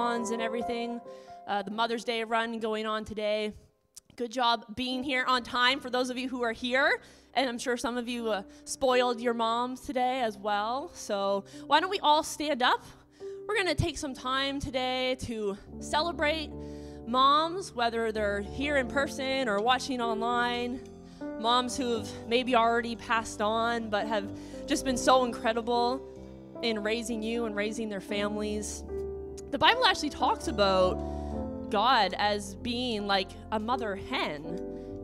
and everything. Uh, the Mother's Day run going on today. Good job being here on time for those of you who are here. And I'm sure some of you uh, spoiled your moms today as well. So why don't we all stand up? We're going to take some time today to celebrate moms, whether they're here in person or watching online. Moms who have maybe already passed on, but have just been so incredible in raising you and raising their families the Bible actually talks about God as being like a mother hen.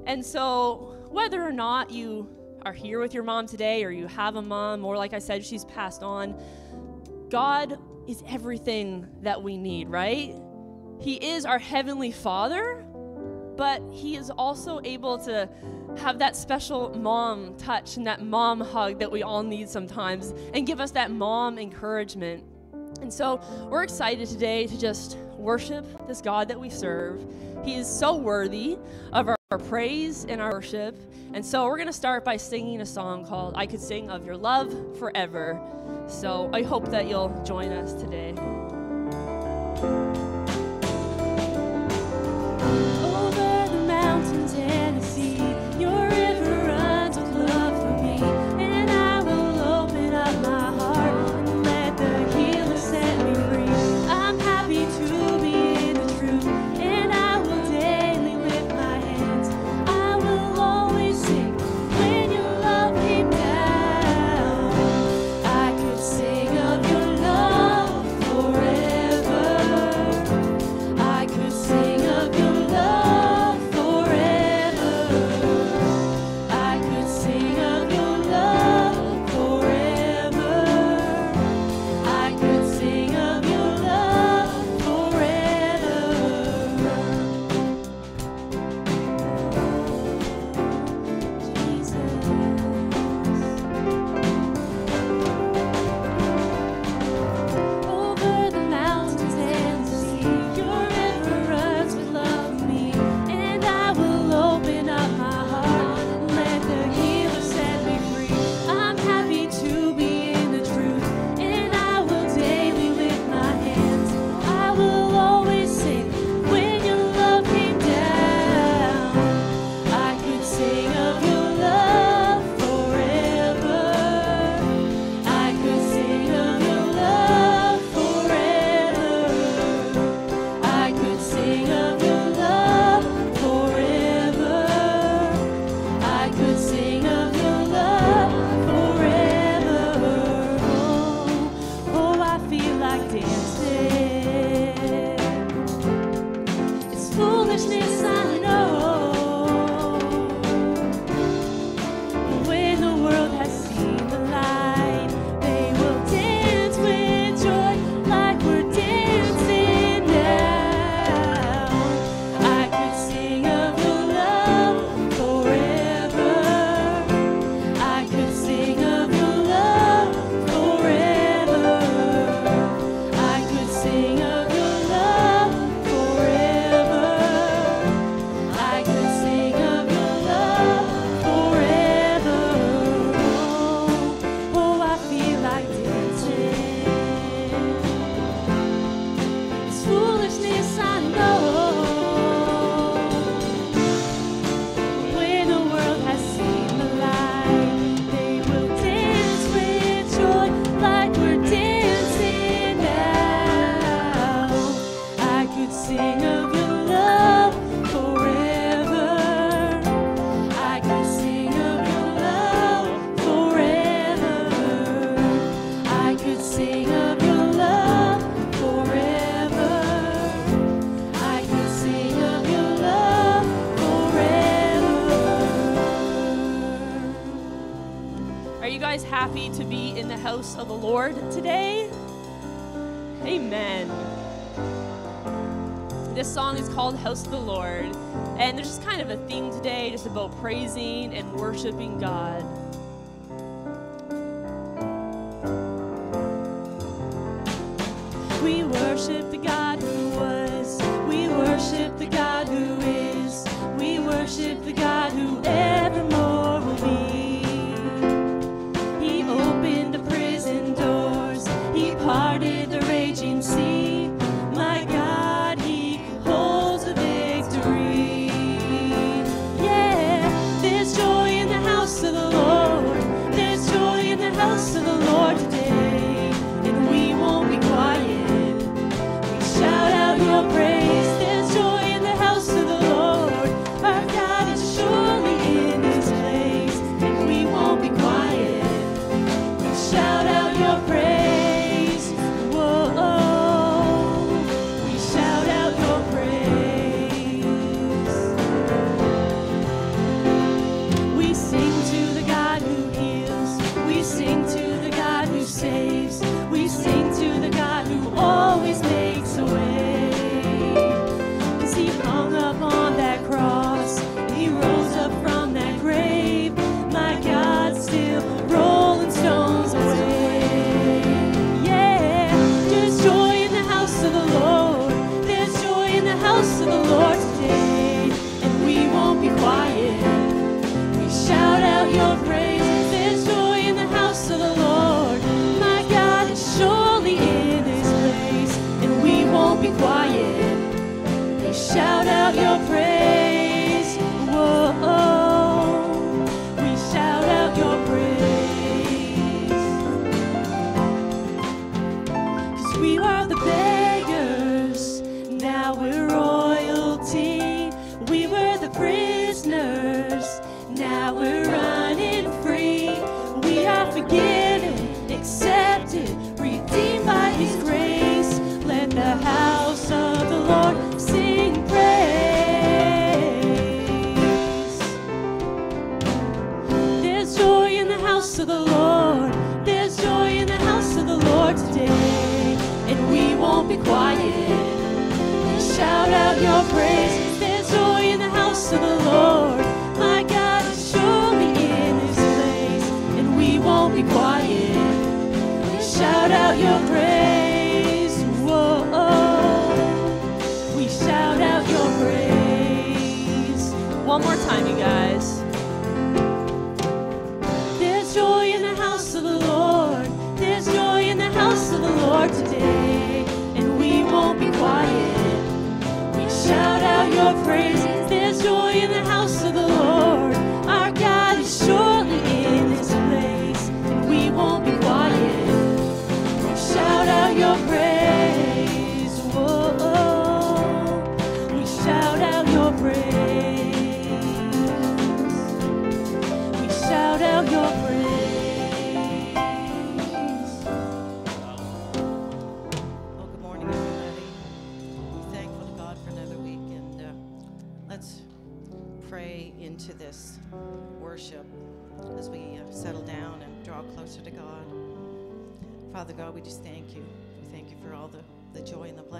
And so, whether or not you are here with your mom today or you have a mom, or like I said, she's passed on, God is everything that we need, right? He is our heavenly Father, but He is also able to have that special mom touch and that mom hug that we all need sometimes and give us that mom encouragement. And so we're excited today to just worship this God that we serve. He is so worthy of our, our praise and our worship. And so we're going to start by singing a song called I Could Sing of Your Love Forever. So I hope that you'll join us today. House of the Lord. And there's just kind of a theme today, just about praising and worshiping God.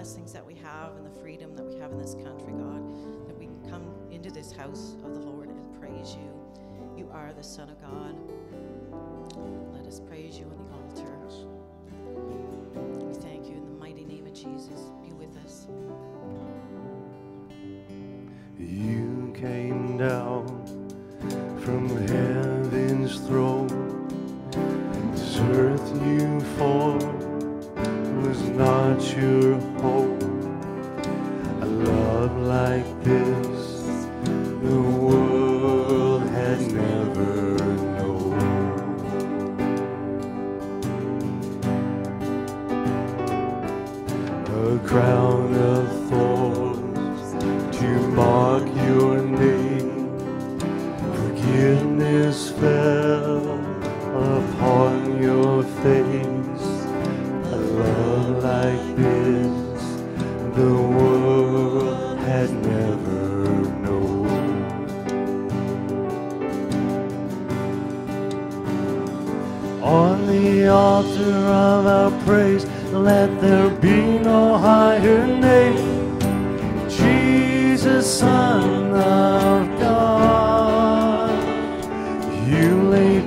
blessings that we have and the freedom that we have in this country, God, that we can come into this house of the Lord and praise you. You are the Son of God. Let us praise you on the altar.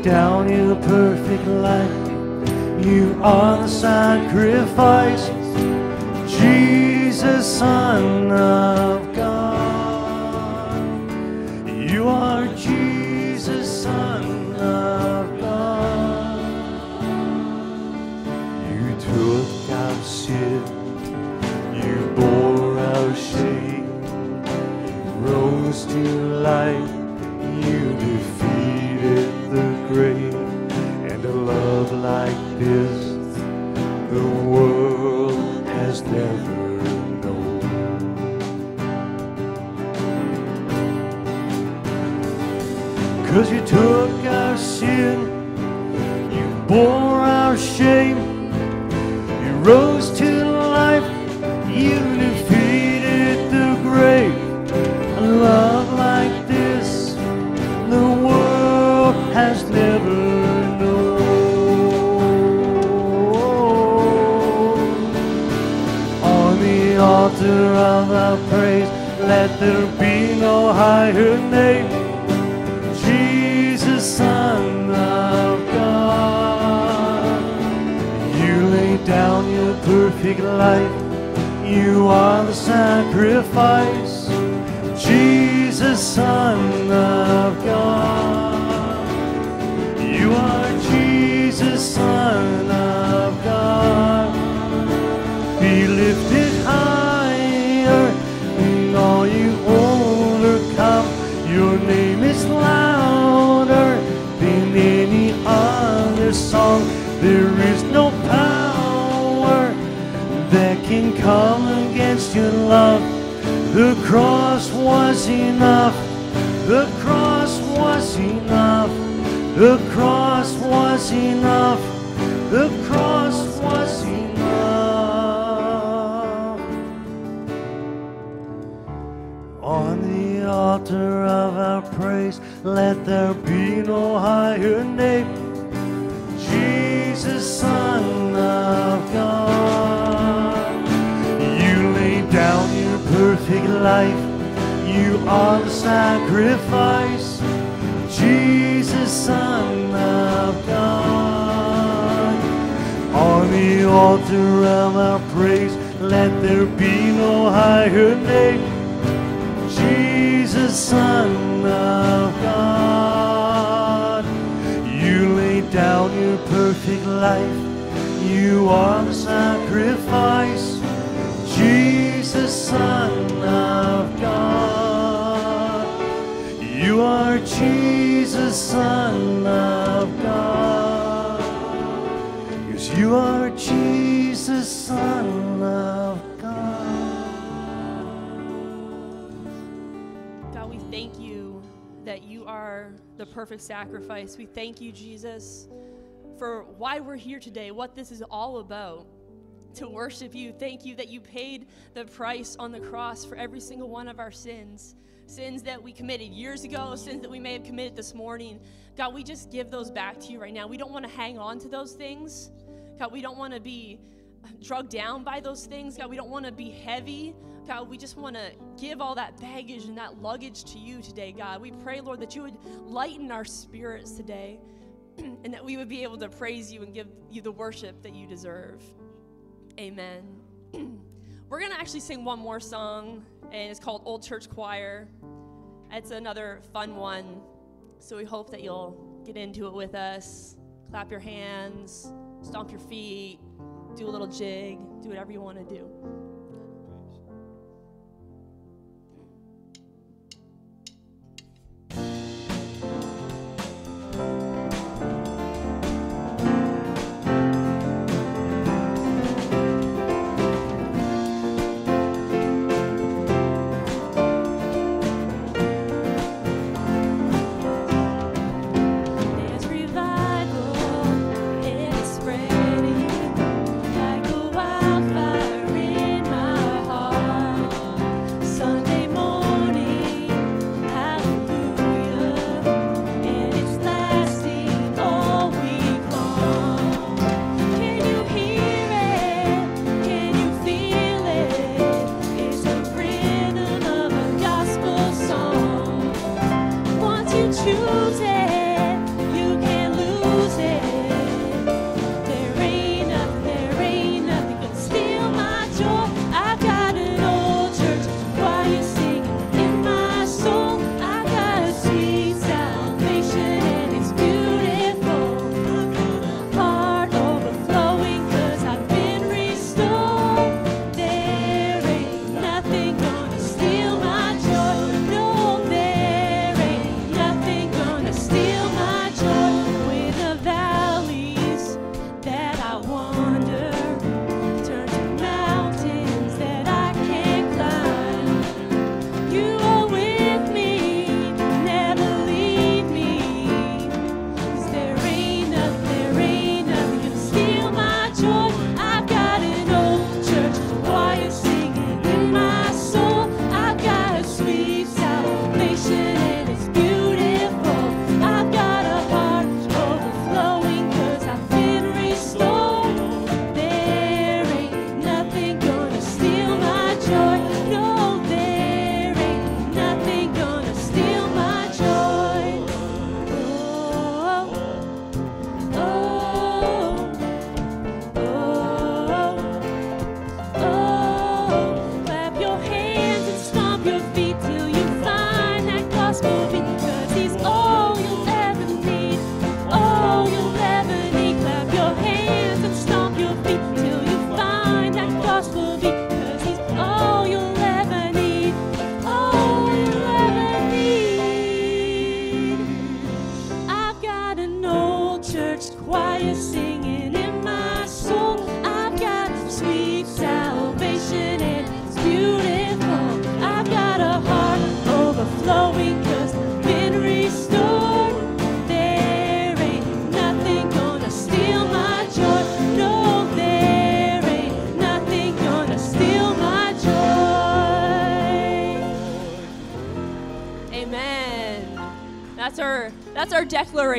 down in the perfect light. You are the sacrifice, Jesus, Son of God. Was enough. The cross was enough. The cross was enough. The cross was enough. On the altar of our praise, let there be no higher name. Jesus, Son of God. You laid down your perfect life. Are the sacrifice. Jesus, Son of God. On the altar of our praise, let there be no higher name. Jesus, Son of God. You laid down your perfect life. You are the sacrifice. Son of God. Yes, you are Jesus, Son of God. God, we thank you that you are the perfect sacrifice. We thank you, Jesus, for why we're here today, what this is all about. To worship you. Thank you that you paid the price on the cross for every single one of our sins. Sins that we committed years ago, sins that we may have committed this morning. God, we just give those back to you right now. We don't want to hang on to those things. God, we don't want to be uh, drugged down by those things. God, we don't want to be heavy. God, we just want to give all that baggage and that luggage to you today, God. We pray, Lord, that you would lighten our spirits today and that we would be able to praise you and give you the worship that you deserve. Amen. We're going to actually sing one more song, and it's called Old Church Choir. It's another fun one, so we hope that you'll get into it with us. Clap your hands, stomp your feet, do a little jig, do whatever you want to do. today.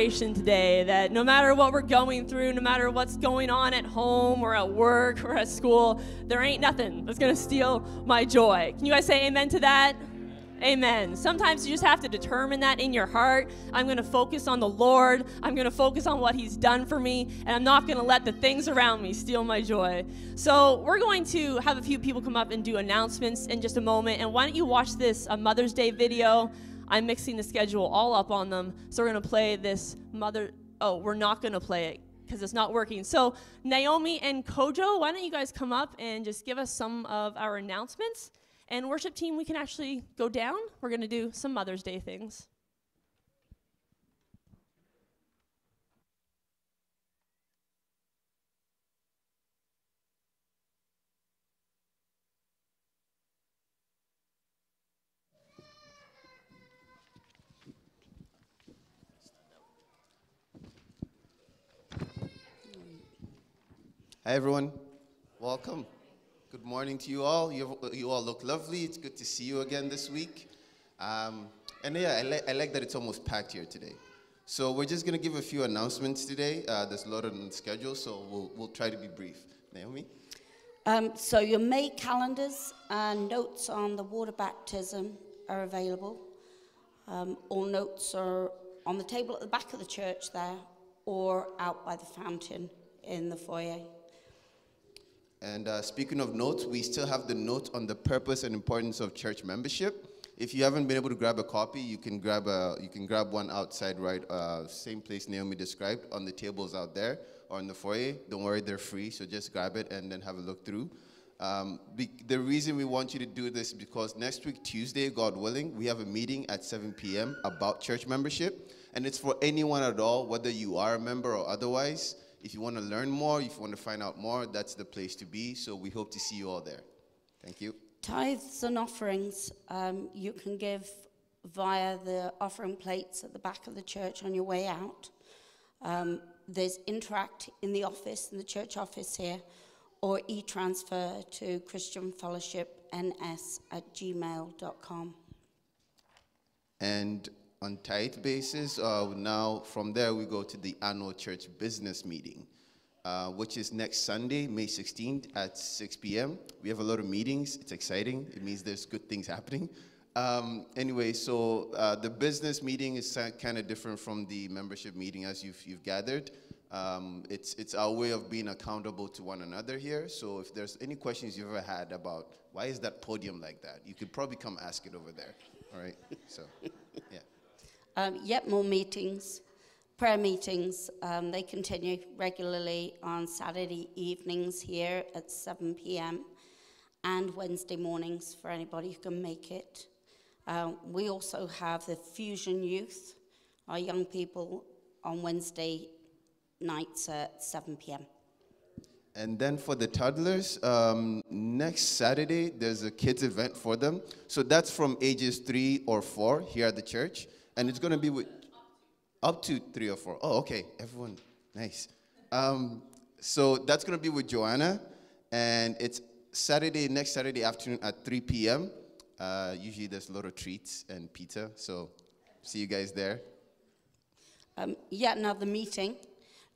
Declaration today that no matter what we're going through, no matter what's going on at home or at work or at school, there ain't nothing that's going to steal my joy. Can you guys say amen to that? Amen. Sometimes you just have to determine that in your heart. I'm going to focus on the Lord. I'm going to focus on what He's done for me, and I'm not going to let the things around me steal my joy. So, we're going to have a few people come up and do announcements in just a moment. And why don't you watch this uh, Mother's Day video? I'm mixing the schedule all up on them. So, we're going to play this Mother. Oh, we're not going to play it because it's not working. So, Naomi and Kojo, why don't you guys come up and just give us some of our announcements? And worship team, we can actually go down. We're going to do some Mother's Day things. Hi, everyone. Welcome. Good morning to you all. You, you all look lovely. It's good to see you again this week. Um, and yeah, I, li- I like that it's almost packed here today. So we're just going to give a few announcements today. Uh, there's a lot on the schedule, so we'll, we'll try to be brief. Naomi? Um, so your May calendars and notes on the water baptism are available. Um, all notes are on the table at the back of the church there or out by the fountain in the foyer. And uh, speaking of notes, we still have the note on the purpose and importance of church membership. If you haven't been able to grab a copy, you can grab a you can grab one outside, right? Uh, same place Naomi described on the tables out there or in the foyer. Don't worry, they're free, so just grab it and then have a look through. Um, the reason we want you to do this is because next week, Tuesday, God willing, we have a meeting at 7 p.m. about church membership, and it's for anyone at all, whether you are a member or otherwise. If you want to learn more, if you want to find out more, that's the place to be. So we hope to see you all there. Thank you. Tithes and offerings um, you can give via the offering plates at the back of the church on your way out. Um, there's Interac in the office, in the church office here, or e transfer to Christian Fellowship NS at gmail.com. And on tithe basis, uh, now from there we go to the annual church business meeting, uh, which is next Sunday, May 16th at 6 p.m. We have a lot of meetings. It's exciting. It means there's good things happening. Um, anyway, so uh, the business meeting is kind of different from the membership meeting, as you've, you've gathered. Um, it's, it's our way of being accountable to one another here. So if there's any questions you've ever had about why is that podium like that, you could probably come ask it over there. All right? So, yeah. Um, yet more meetings, prayer meetings. Um, they continue regularly on Saturday evenings here at 7 p.m. and Wednesday mornings for anybody who can make it. Uh, we also have the Fusion Youth, our young people, on Wednesday nights at 7 p.m. And then for the toddlers, um, next Saturday, there's a kids event for them. So that's from ages three or four here at the church. And it's going to be with up to three or four. Oh, okay. Everyone, nice. Um, so that's going to be with Joanna. And it's Saturday, next Saturday afternoon at 3 p.m. Uh, usually there's a lot of treats and pizza. So see you guys there. Um, yet another meeting.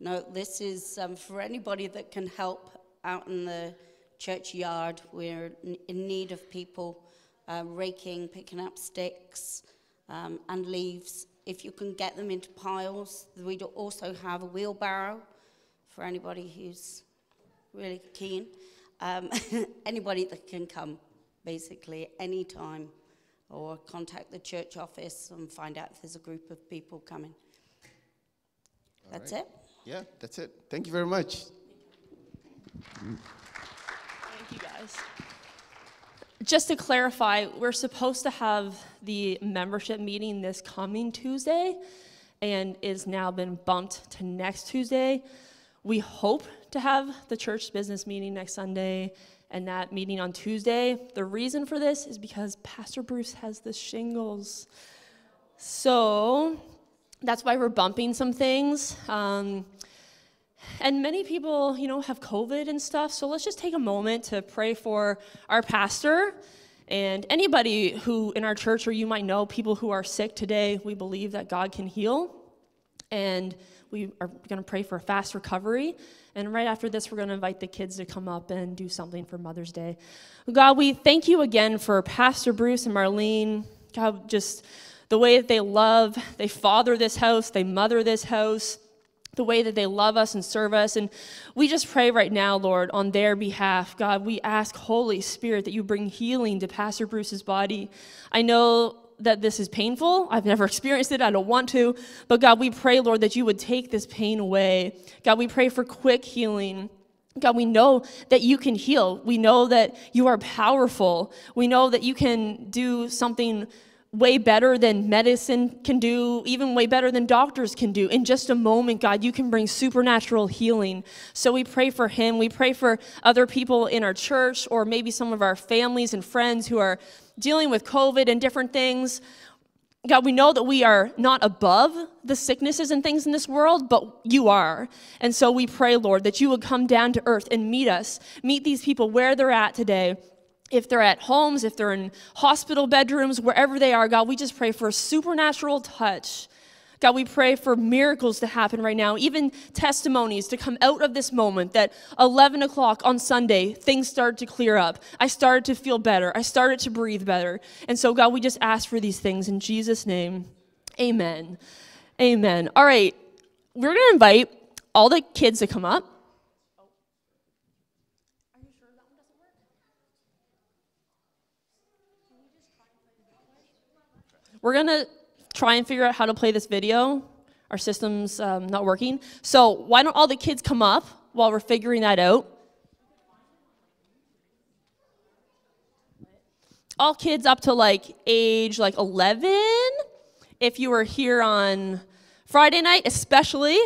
No, this is um, for anybody that can help out in the church yard. We're in need of people uh, raking, picking up sticks um, and leaves. If you can get them into piles, we do also have a wheelbarrow for anybody who's really keen. Um, anybody that can come, basically, any time, or contact the church office and find out if there's a group of people coming. That's right. it. Yeah, that's it. Thank you very much. Thank you guys. Just to clarify, we're supposed to have the membership meeting this coming Tuesday and it's now been bumped to next Tuesday. we hope to have the church business meeting next Sunday and that meeting on Tuesday. The reason for this is because Pastor Bruce has the shingles. So that's why we're bumping some things. Um, and many people, you know, have COVID and stuff. So let's just take a moment to pray for our pastor and anybody who in our church or you might know people who are sick today. We believe that God can heal. And we are going to pray for a fast recovery. And right after this, we're going to invite the kids to come up and do something for Mother's Day. God, we thank you again for Pastor Bruce and Marlene. God, just the way that they love, they father this house, they mother this house the way that they love us and serve us. And we just pray right now, Lord, on their behalf. God, we ask, Holy Spirit, that you bring healing to Pastor Bruce's body. I know that this is painful. I've never experienced it. I don't want to. But God, we pray, Lord, that you would take this pain away. God, we pray for quick healing. God, we know that you can heal. We know that you are powerful. We know that you can do something way better than medicine can do, even way better than doctors can do. In just a moment, God, you can bring supernatural healing. So we pray for him. We pray for other people in our church or maybe some of our families and friends who are dealing with COVID and different things. God, we know that we are not above the sicknesses and things in this world, but you are. And so we pray, Lord, that you would come down to earth and meet us, meet these people where they're at today if they're at homes, if they're in hospital bedrooms, wherever they are, God, we just pray for a supernatural touch. God, we pray for miracles to happen right now, even testimonies to come out of this moment that 11 o'clock on Sunday, things started to clear up. I started to feel better. I started to breathe better. And so, God, we just ask for these things in Jesus' name. Amen. Amen. All right, we're going to invite all the kids to come up. We're to try and figure out how to play this video. Our system's um, not working. So why don't all the kids come up while we're figuring that out? All kids up to like age like 11. If you were here on Friday night, especially.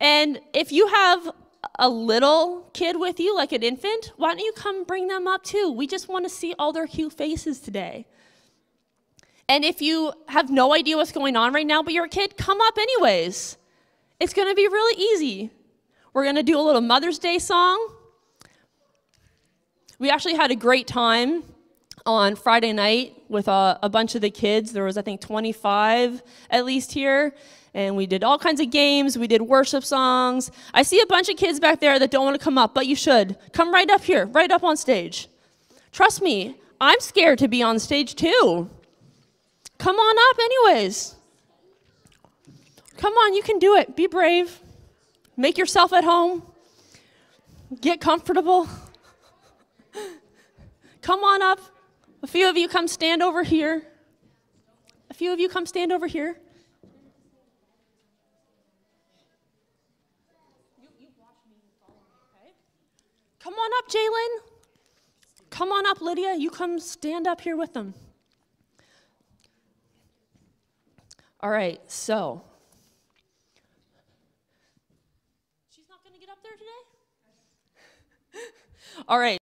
And if you have a little kid with you, like an infant, why don't you come bring them up too? We just want to see all their cute faces today. And if you have no idea what's going on right now, but you're a kid, come up anyways. It's going to be really easy. We're going to do a little Mother's Day song. We actually had a great time on Friday night with a, a, bunch of the kids. There was, I think, 25 at least here. And we did all kinds of games. We did worship songs. I see a bunch of kids back there that don't want to come up, but you should. Come right up here, right up on stage. Trust me, I'm scared to be on stage too. Come on up, anyways. Come on, you can do it. Be brave. Make yourself at home. Get comfortable. Come on up. A few of you come stand over here. A few of you come stand over here. Come on up, Jalen. Come on up, Lydia. You come stand up here with them. All right, so. She's not going to get up there today? All right.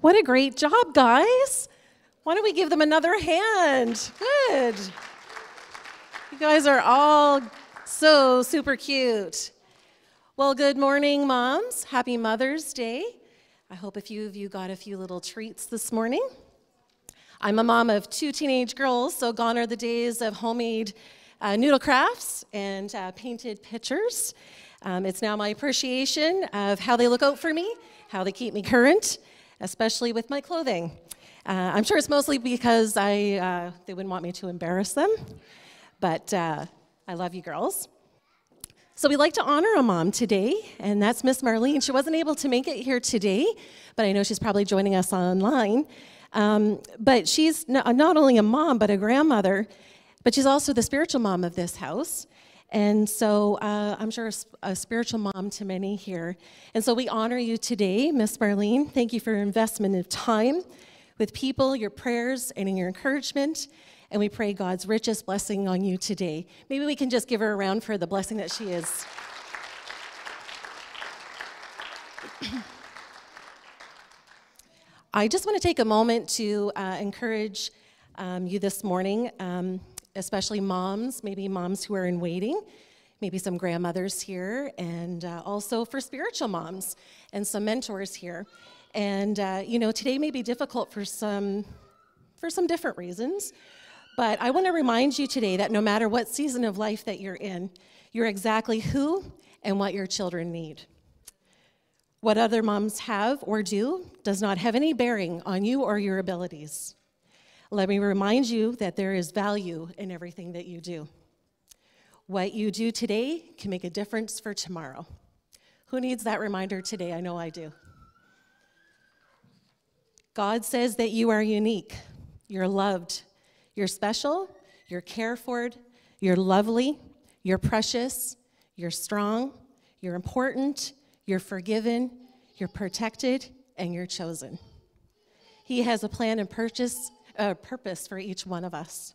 What a great job, guys. Why don't we give them another hand? Good. You guys are all so super cute. Well, good morning, moms. Happy Mother's Day. I hope a few of you got a few little treats this morning. I'm a mom of two teenage girls, so gone are the days of homemade uh, noodle crafts and uh, painted pictures. Um, it's now my appreciation of how they look out for me, how they keep me current, especially with my clothing. Uh, I'm sure it's mostly because I, uh, they wouldn't want me to embarrass them, but uh, I love you girls. So we'd like to honor a mom today, and that's Miss Marlene. She wasn't able to make it here today, but I know she's probably joining us online. Um, but she's not only a mom, but a grandmother, but she's also the spiritual mom of this house. And so uh, I'm sure a, a, spiritual mom to many here. And so we honor you today, Miss Marlene. Thank you for your investment of time with people, your prayers, and your encouragement. And we pray God's richest blessing on you today. Maybe we can just give her a round for the blessing that she is. I just want to take a moment to uh, encourage um, you this morning, um, especially moms, maybe moms who are in waiting, maybe some grandmothers here, and uh, also for spiritual moms and some mentors here. And uh, you know, today may be difficult for some for some different reasons, but I want to remind you today that no matter what season of life that you're in, you're exactly who and what your children need. What other moms have or do does not have any bearing on you or your abilities. Let me remind you that there is value in everything that you do. What you do today can make a difference for tomorrow. Who needs that reminder today? I know I do. God says that you are unique, you're loved, you're special, you're cared for, you're lovely, you're precious, you're strong, you're important, you're forgiven, you're protected, and you're chosen. He has a plan and purchase, uh, purpose for each one of us.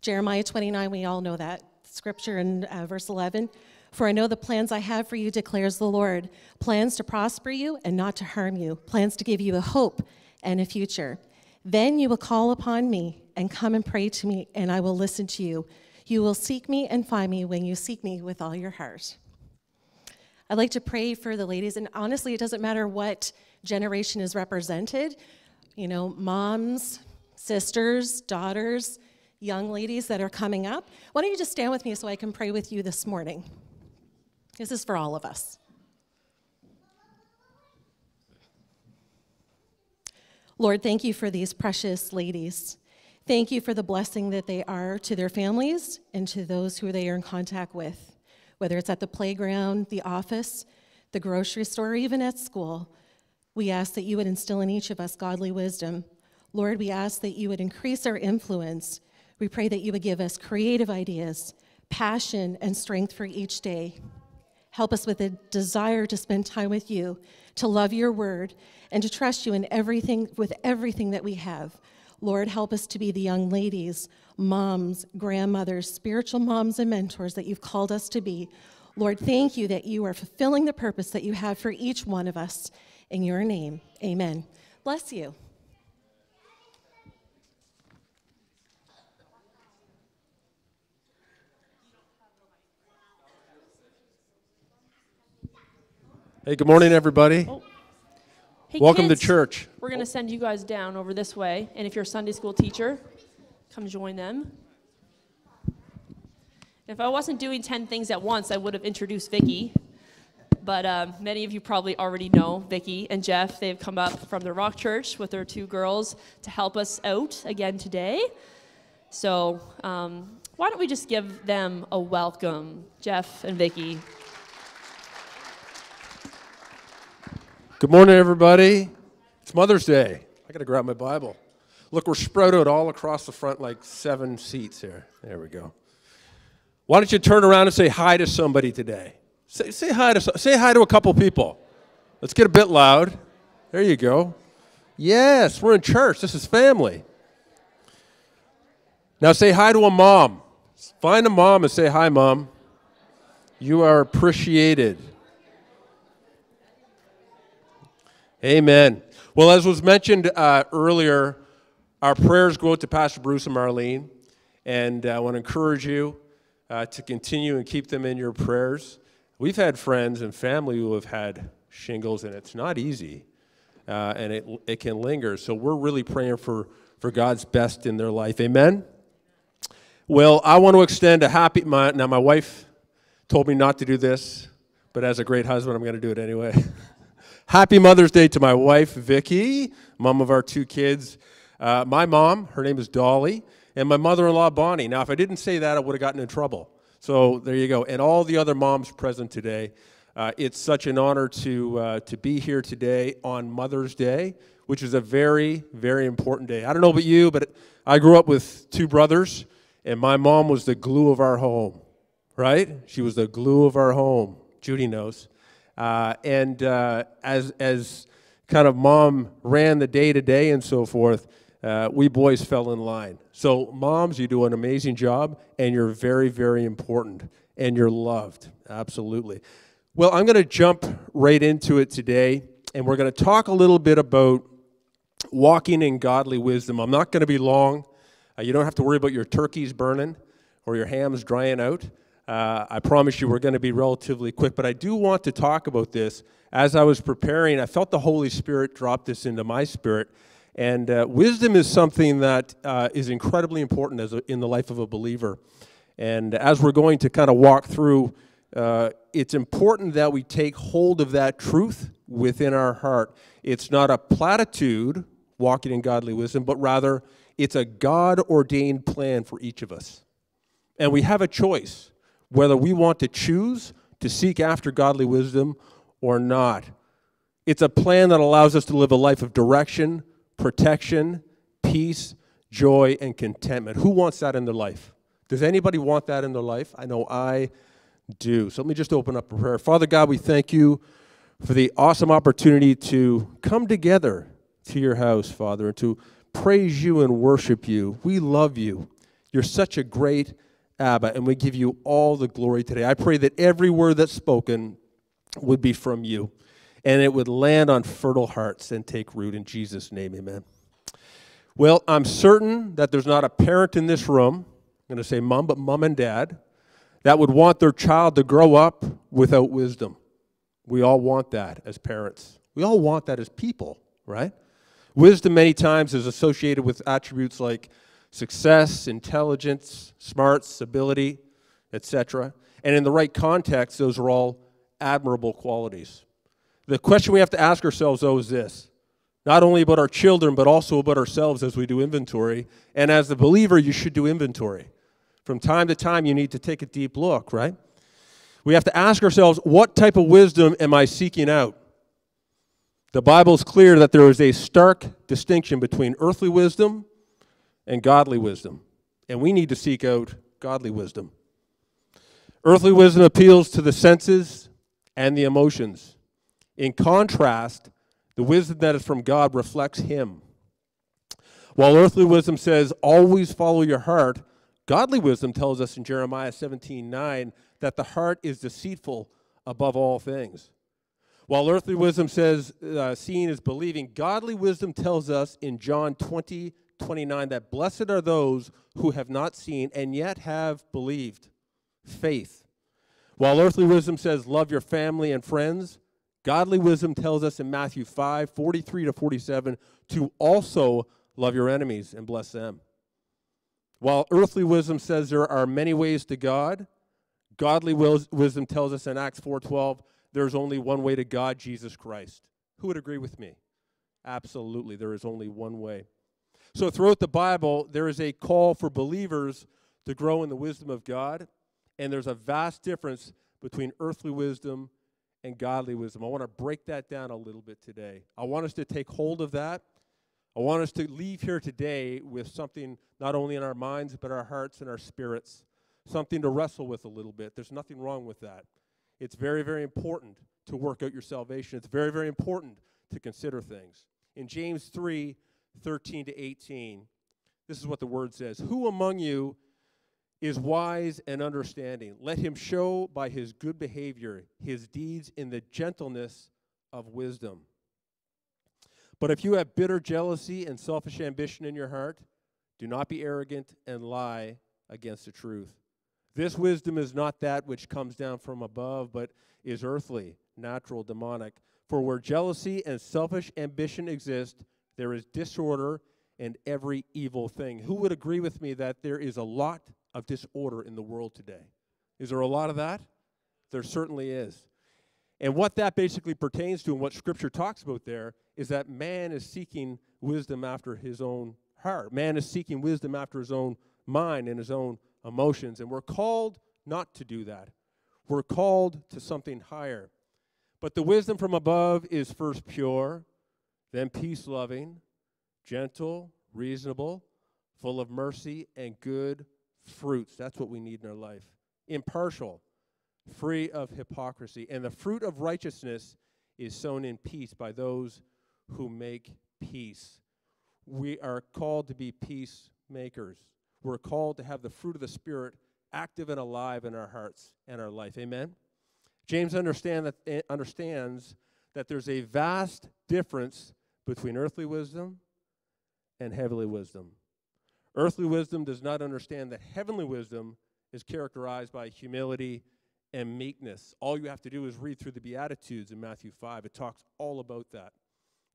Jeremiah 29, we all know that scripture in uh, verse 11. For I know the plans I have for you, declares the Lord plans to prosper you and not to harm you, plans to give you a hope and a future. Then you will call upon me and come and pray to me, and I will listen to you. You will seek me and find me when you seek me with all your heart. I'd like to pray for the ladies, and honestly, it doesn't matter what generation is represented. You know, moms, sisters, daughters, young ladies that are coming up. Why don't you just stand with me so I can pray with you this morning? This is for all of us. Lord, thank you for these precious ladies. Thank you for the blessing that they are to their families and to those who they are in contact with whether it's at the playground, the office, the grocery store, or even at school. We ask that you would instill in each of us godly wisdom. Lord, we ask that you would increase our influence. We pray that you would give us creative ideas, passion, and strength for each day. Help us with a desire to spend time with you, to love your word, and to trust you in everything with everything that we have. Lord, help us to be the young ladies, moms, grandmothers, spiritual moms, and mentors that you've called us to be. Lord, thank you that you are fulfilling the purpose that you have for each one of us. In your name, amen. Bless you. Hey, good morning, everybody. Oh. Hey, Welcome kids, to church. We're going to send you guys down over this way. And if you're a Sunday school teacher, come join them. If I wasn't doing 10 things at once, I would have introduced Vicki. But um, many of you probably already know Vicki and Jeff. They've come up from the Rock Church with their two girls to help us out again today. So um, why don't we just give them a welcome, Jeff and Vicki. Good morning, everybody. It's Mother's Day. I got to grab my Bible. Look, we're spread out all across the front like seven seats here. There we go. Why don't you turn around and say hi to somebody today? Say, say hi to say hi to a couple people. Let's get a bit loud. There you go. Yes, we're in church. This is family. Now say hi to a mom. Find a mom and say hi, mom. You are appreciated. Amen. Well, as was mentioned uh, earlier, our prayers go out to Pastor Bruce and Marlene, and uh, I want to encourage you uh, to continue and keep them in your prayers. We've had friends and family who have had shingles, and it's not easy, uh, and it, it can linger. So we're really praying for, for God's best in their life. Amen. Well, I want to extend a happy. My, now, my wife told me not to do this, but as a great husband, I'm going to do it anyway. happy Mother's Day to my wife, Vicki, mom of our two kids. Uh, my mom, her name is Dolly, and my mother-in-law, Bonnie. Now, if I didn't say that, I would have gotten in trouble. So there you go. And all the other moms present today. Uh, it's such an honor to uh, to be here today on Mother's Day, which is a very, very important day. I don't know about you, but I grew up with two brothers and my mom was the glue of our home, right? She was the glue of our home. Judy knows. Uh, and uh, as, as kind of mom ran the day to day and so forth, uh, we boys fell in line. So, moms, you do an amazing job, and you're very, very important, and you're loved. Absolutely. Well, I'm going to jump right into it today, and we're going to talk a little bit about walking in godly wisdom. I'm not going to be long. Uh, you don't have to worry about your turkeys burning or your hams drying out. Uh, I promise you we're going to be relatively quick, but I do want to talk about this. As I was preparing, I felt the Holy Spirit drop this into my spirit. And uh, wisdom is something that uh, is incredibly important as a, in the life of a believer. And as we're going to kind of walk through, uh, it's important that we take hold of that truth within our heart. It's not a platitude, walking in godly wisdom, but rather it's a God ordained plan for each of us. And we have a choice whether we want to choose to seek after godly wisdom or not. It's a plan that allows us to live a life of direction, protection, peace, joy, and contentment. Who wants that in their life? Does anybody want that in their life? I know I do. So let me just open up a prayer. Father God, we thank you for the awesome opportunity to come together to your house, Father, and to praise you and worship you. We love you. You're such a great Abba, and we give you all the glory today. I pray that every word that's spoken would be from you, and it would land on fertile hearts and take root in Jesus' name. Amen. Well, I'm certain that there's not a parent in this room, I'm going to say mom, but mom and dad, that would want their child to grow up without wisdom. We all want that as parents. We all want that as people, right? Wisdom, many times, is associated with attributes like success, intelligence, smarts, ability, etc. And in the right context, those are all admirable qualities. The question we have to ask ourselves, though, is this not only about our children, but also about ourselves as we do inventory. And as the believer, you should do inventory. From time to time, you need to take a deep look, right? We have to ask ourselves, what type of wisdom am I seeking out? The Bible is clear that there is a stark distinction between earthly wisdom and godly wisdom, and we need to seek out godly wisdom. Earthly wisdom appeals to the senses and the emotions. In contrast, the wisdom that is from God reflects Him. While earthly wisdom says, always follow your heart, godly wisdom tells us in Jeremiah 17 9 that the heart is deceitful above all things while earthly wisdom says uh, seeing is believing, godly wisdom tells us in John 20, 29 that blessed are those who have not seen and yet have believed. Faith. While earthly wisdom says love your family and friends, godly wisdom tells us in Matthew 5, 43 to 47 to also love your enemies and bless them. While earthly wisdom says there are many ways to God, godly wisdom tells us in Acts 4:12 there's only one way to God, Jesus Christ. Who would agree with me? Absolutely, there is only one way. So, throughout the Bible, there is a call for believers to grow in the wisdom of God, and there's a vast difference between earthly wisdom and godly wisdom. I want to break that down a little bit today. I want us to take hold of that. I want us to leave here today with something not only in our minds, but our hearts and our spirits, something to wrestle with a little bit. There's nothing wrong with that. It's very, very important to work out your salvation. It's very, very important to consider things. In James 3 13 to 18, this is what the word says Who among you is wise and understanding? Let him show by his good behavior his deeds in the gentleness of wisdom. But if you have bitter jealousy and selfish ambition in your heart, do not be arrogant and lie against the truth. This wisdom is not that which comes down from above, but is earthly, natural, demonic. For where jealousy and selfish ambition exist, there is disorder and every evil thing. Who would agree with me that there is a lot of disorder in the world today? Is there a lot of that? There certainly is. And what that basically pertains to and what Scripture talks about there is that man is seeking wisdom after his own heart. Man is seeking wisdom after his own mind and his own emotions. And we're called not to do that. We're called to something higher. But the wisdom from above is first pure, then peace loving, gentle, reasonable, full of mercy and good fruits. That's what we need in our life. Impartial, free of hypocrisy. And the fruit of righteousness is sown in peace by those who make peace. We are called to be peacemakers. We're called to have the fruit of the Spirit active and alive in our hearts and our life. Amen? James understand that, eh, understands that there's a vast difference between earthly wisdom and heavenly wisdom. Earthly wisdom does not understand that heavenly wisdom is characterized by humility and meekness. All you have to do is read through the Beatitudes in Matthew 5. It talks all about that.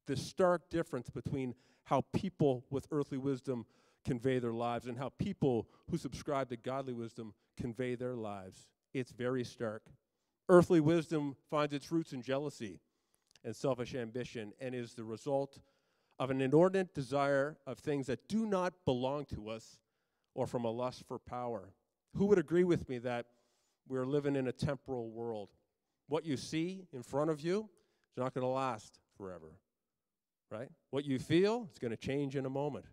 The stark difference between how people with earthly wisdom convey their lives and how people who subscribe to godly wisdom convey their lives. It's very stark. Earthly wisdom finds its roots in jealousy and selfish ambition and is the result of an inordinate desire of things that do not belong to us or from a lust for power. Who would agree with me that we're living in a temporal world? What you see in front of you is not going to last forever, right? What you feel is going to change in a moment.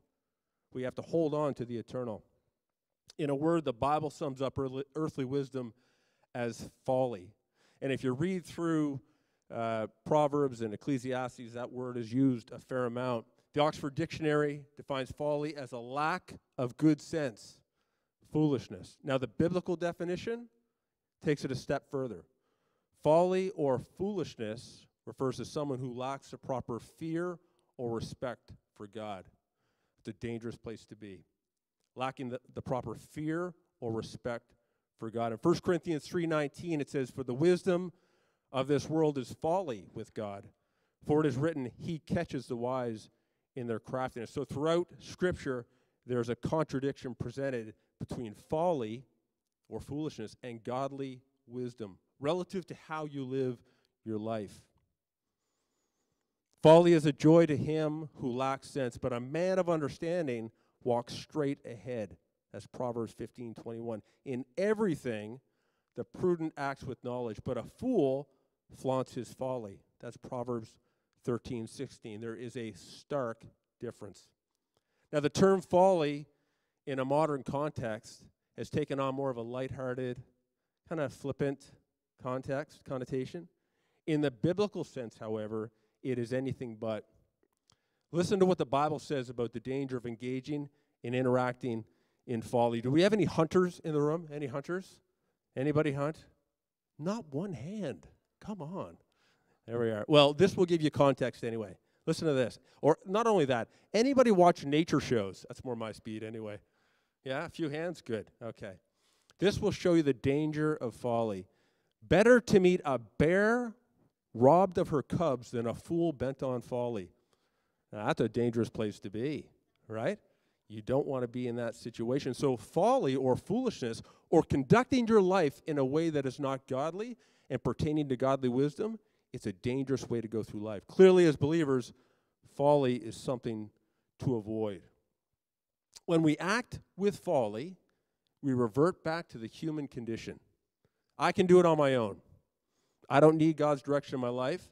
We have to hold on to the eternal. In a word, the Bible sums up earthly wisdom as folly. And if you read through uh, Proverbs and Ecclesiastes, that word is used a fair amount. The Oxford Dictionary defines folly as a lack of good sense, foolishness. Now, the biblical definition takes it a step further. Folly or foolishness refers to someone who lacks the proper fear or respect for God. It's a dangerous place to be. Lacking the, the proper fear or respect for God. In 1 Corinthians 3:19 it says for the wisdom of this world is folly with God. For it is written, He catches the wise in their craftiness. So throughout Scripture, there's a contradiction presented between folly or foolishness and godly wisdom relative to how you live your life. Folly is a joy to him who lacks sense, but a man of understanding walks straight ahead. That's Proverbs 15 21. In everything, the prudent acts with knowledge, but a fool flaunts his folly. That's Proverbs 13, 16. There is a stark difference. Now, the term folly in a modern context has taken on more of a lighthearted, kind of flippant context, connotation. In the biblical sense, however, it is anything but. Listen to what the Bible says about the danger of engaging and interacting in folly. Do we have any hunters in the room? Any hunters? Anybody hunt? Not one hand. Come on. There we are. Well, this will give you context anyway. Listen to this. Or not only that, anybody watch nature shows? That's more my speed anyway. Yeah, a few hands? Good. Okay. This will show you the danger of folly. Better to meet a bear robbed of her cubs than a fool bent on folly. Now, that's a dangerous place to be, right? You don't want to be in that situation. So, folly or foolishness or conducting your life in a way that is not godly and pertaining to godly wisdom, it's a dangerous way to go through life. Clearly, as believers, folly is something to avoid. When we act with folly, we revert back to the human condition. I can do it on my own. I don't need God's direction in my life.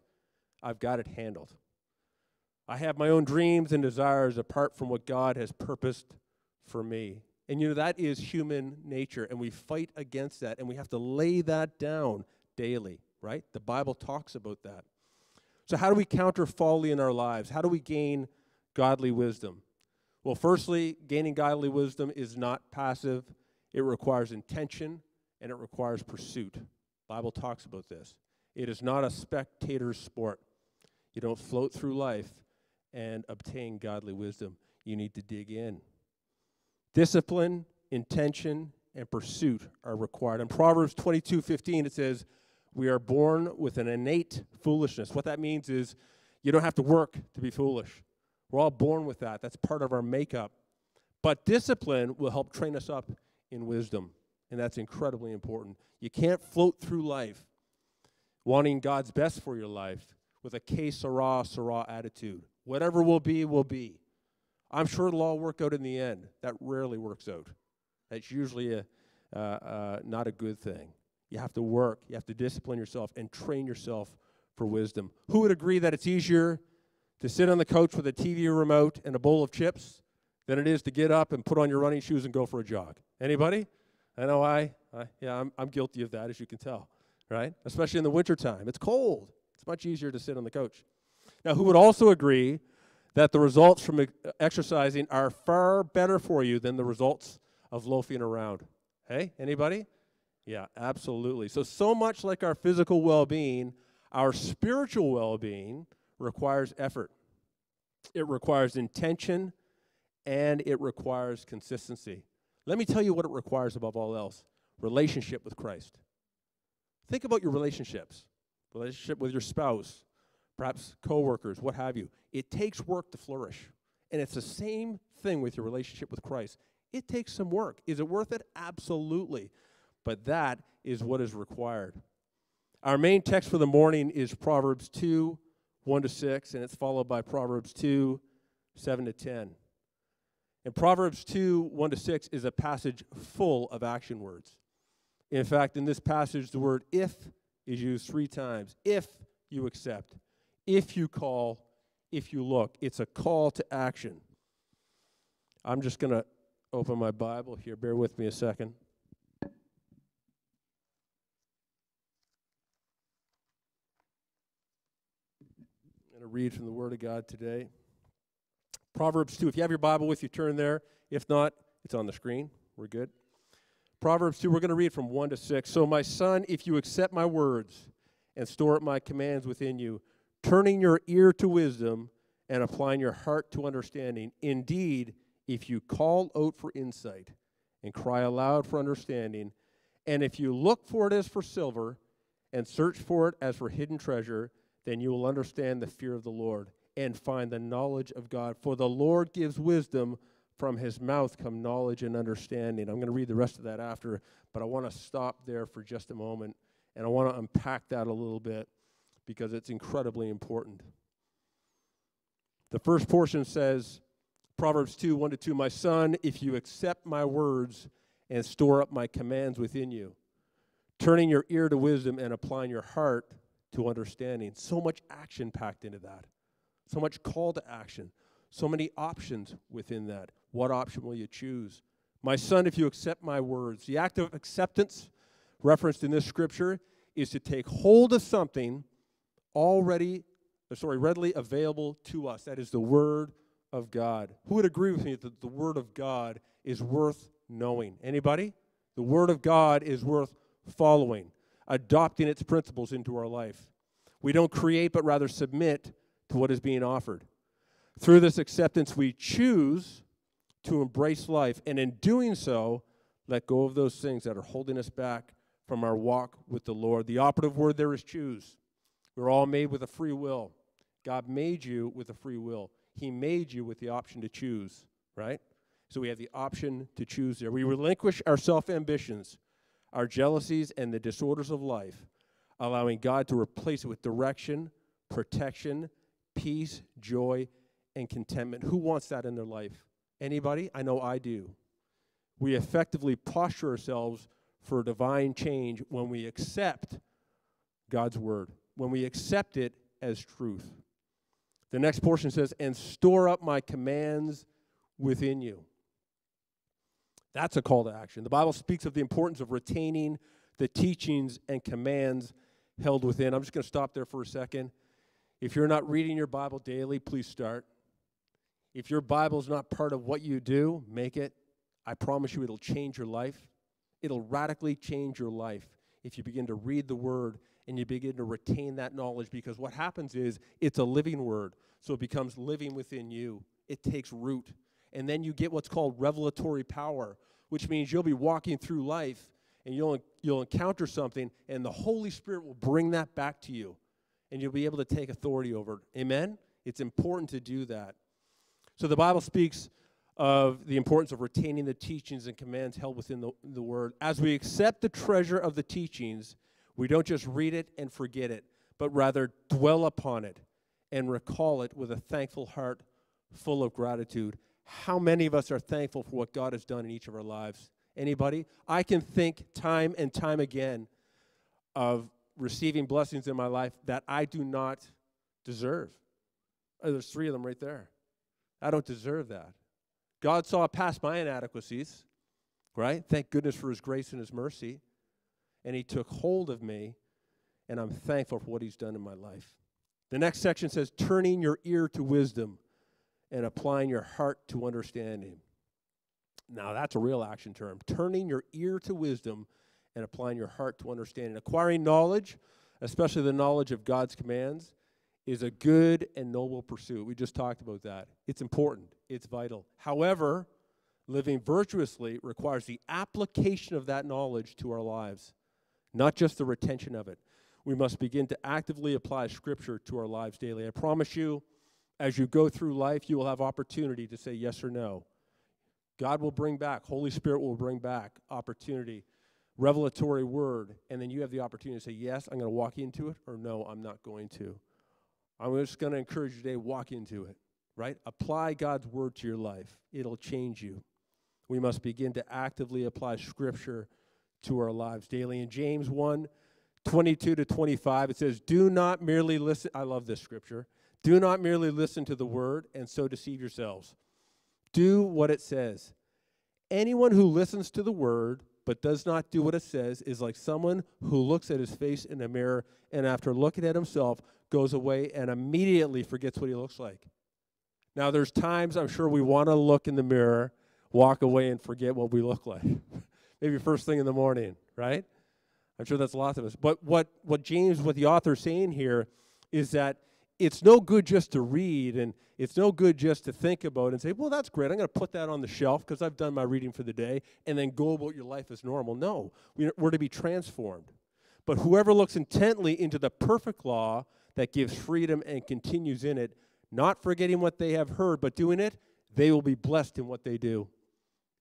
I've got it handled. I have my own dreams and desires apart from what God has purposed for me. And you know, that is human nature, and we fight against that, and we have to lay that down daily, right? The Bible talks about that. So, how do we counter folly in our lives? How do we gain godly wisdom? Well, firstly, gaining godly wisdom is not passive. It requires intention and it requires pursuit. Bible talks about this. It is not a spectator sport. You don't float through life and obtain godly wisdom, you need to dig in. Discipline, intention, and pursuit are required. In Proverbs 22 15, it says, We are born with an innate foolishness. What that means is you don't have to work to be foolish. We're all born with that. That's part of our makeup. But discipline will help train us up in wisdom, and that's incredibly important. You can't float through life wanting God's best for your life with a que sera, sera attitude. Whatever will be, will be. I'm sure it'll all work out in the end. That rarely works out. That's usually a, uh, uh, not a good thing. You have to work, you have to discipline yourself and train yourself for wisdom. Who would agree that it's easier to sit on the couch with a TV remote and a bowl of chips than it is to get up and put on your running shoes and go for a jog? Anybody? I know I, I yeah, I'm, I'm guilty of that, as you can tell, right? Especially in the wintertime. It's cold. It's much easier to sit on the couch. Now, who would also agree that the results from exercising are far better for you than the results of loafing around? Hey, anybody? Yeah, absolutely. So, so much like our physical well being, our spiritual well being requires effort, it requires intention, and it requires consistency. Let me tell you what it requires above all else relationship with Christ. Think about your relationships relationship with your spouse, perhaps coworkers, what have you. It takes work to flourish. And it's the same thing with your relationship with Christ. It takes some work. Is it worth it? Absolutely. But that is what is required. Our main text for the morning is Proverbs 2 1 to 6, and it's followed by Proverbs 2 7 to 10. And Proverbs 2 1 to 6 is a passage full of action words. In fact, in this passage, the word if is used three times. If you accept, if you call, if you look. It's a call to action. I'm just going to open my Bible here. Bear with me a second. Going to read from the Word of God today. Proverbs 2. If you have your Bible with you, turn there. If not, it's on the screen. We're good. Proverbs 2, we're going to read from 1 to 6. So, my son, if you accept my words and store up my commands within you, turning your ear to wisdom and applying your heart to understanding, indeed, if you call out for insight and cry aloud for understanding, and if you look for it as for silver and search for it as for hidden treasure, then you will understand the fear of the Lord and find the knowledge of God. For the Lord gives wisdom from his mouth come knowledge and understanding. I'm going to read the rest of that after, but I want to stop there for just a moment and I want to unpack that a little bit because it's incredibly important. The first portion says, Proverbs 2 1 to 2, My son, if you accept my words and store up my commands within you, turning your ear to wisdom and applying your heart to understanding. So much action packed into that, so much call to action, so many options within that. What option will you choose? My son, if you accept my words, the act of acceptance referenced in this scripture is to take hold of something already, uh, sorry, readily available to us. That is the word of God. Who would agree with me that the word of God is worth knowing? Anybody? The word of God is worth following, adopting its principles into our life. We don't create, but rather submit to what is being offered. Through this acceptance, we choose to embrace life, and in doing so, let go of those things that are holding us back from our walk with the Lord. The operative word there is choose. We're all made with a free will. God made you with a free will. He made you with the option to choose, right? So we have the option to choose there. We relinquish our self ambitions, our jealousies, and the disorders of life, allowing God to replace it with direction, protection, peace, joy, and contentment. Who wants that in their life? Anybody? I know I do. We effectively posture ourselves for a divine change when we accept God's word, when we accept it as truth. The next portion says, and store up my commands within you. That's a call to action. The Bible speaks of the importance of retaining the teachings and commands held within. I'm just going to stop there for a second. If you're not reading your Bible daily, please start. If your Bible is not part of what you do, make it. I promise you it'll change your life. It'll radically change your life if you begin to read the Word and you begin to retain that knowledge because what happens is it's a living word. So it becomes living within you. It takes root. And then you get what's called revelatory power, which means you'll be walking through life and you'll, you'll encounter something, and the Holy Spirit will bring that back to you, and you'll be able to take authority over it. Amen? It's important to do that. So the Bible speaks of the importance of retaining the teachings and commands held within the, the Word. As we accept the treasure of the teachings, we don't just read it and forget it, but rather dwell upon it and recall it with a thankful heart full of gratitude. How many of us are thankful for what God has done in each of our lives? Anybody? I can think time and time again of receiving blessings in my life that I do not deserve. Oh, there's three of them right there. I don't deserve that. God saw past my inadequacies, right? Thank goodness for his grace and his mercy. And he took hold of me, and I'm thankful for what he's done in my life. The next section says, turning your ear to wisdom and applying your heart to understanding. Now, that's a real action term. Turning your ear to wisdom and applying your heart to understanding. Acquiring knowledge, especially the knowledge of God's commands, is a good and noble pursuit. We just talked about that. It's important, it's vital. However, living virtuously requires the application of that knowledge to our lives, not just the retention of it. We must begin to actively apply Scripture to our lives daily. I promise you, as you go through life, you will have opportunity to say yes or no. God will bring back, Holy Spirit will bring back opportunity, revelatory word, and then you have the opportunity to say, Yes, I'm going to walk into it, or No, I'm not going to. I'm just going to encourage you today, walk into it, right? Apply God's word to your life, it'll change you. We must begin to actively apply Scripture to our lives daily. In James 1 22 to 25, it says, Do not merely listen. I love this scripture. Do not merely listen to the word and so deceive yourselves. Do what it says. Anyone who listens to the word but does not do what it says is like someone who looks at his face in a mirror and after looking at himself goes away and immediately forgets what he looks like. Now, there's times I'm sure we want to look in the mirror, walk away, and forget what we look like. Maybe first thing in the morning, right? I'm sure that's lots of us. But what, what James, what the author is saying here, is that it's no good just to read and it's no good just to think about and say, well, that's great. I'm going to put that on the shelf because I've done my reading for the day and then go about your life as normal. No, we're to be transformed. But whoever looks intently into the perfect law that gives freedom and continues in it, not forgetting what they have heard, but doing it, they will be blessed in what they do.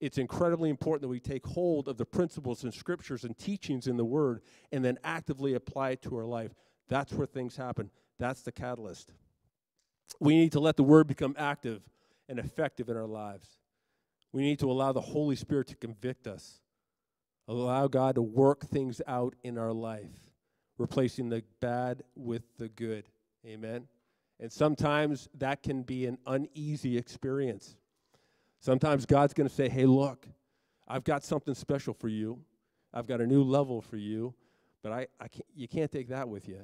It's incredibly important that we take hold of the principles and scriptures and teachings in the Word and then actively apply it to our life. That's where things happen. That's the catalyst. We need to let the word become active and effective in our lives. We need to allow the Holy Spirit to convict us, allow God to work things out in our life, replacing the bad with the good. Amen. And sometimes that can be an uneasy experience. Sometimes God's going to say, hey, look, I've got something special for you. I've got a new level for you, but I, I can't, you can't take that with you.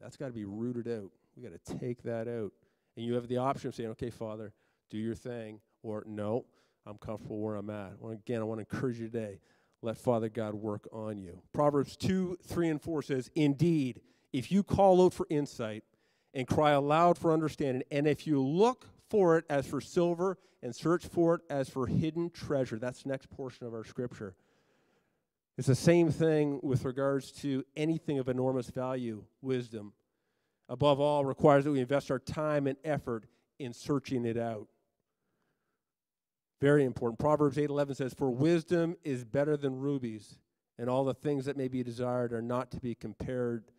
That's got to be rooted out. We got to take that out. And you have the option of saying, okay, Father, do your thing, or no, I'm comfortable where I'm at. Well, again, I want to encourage you today. Let Father God work on you. Proverbs 2, 3, and 4 says, Indeed, if you call out for insight and cry aloud for understanding, and if you look for it as for silver and search for it as for hidden treasure, that's the next portion of our scripture. It's the same thing with regards to anything of enormous value, wisdom. Above all, requires that we invest our time and effort in searching it out. Very important. Proverbs 8:11 says, "For wisdom is better than rubies, and all the things that may be desired are not to be compared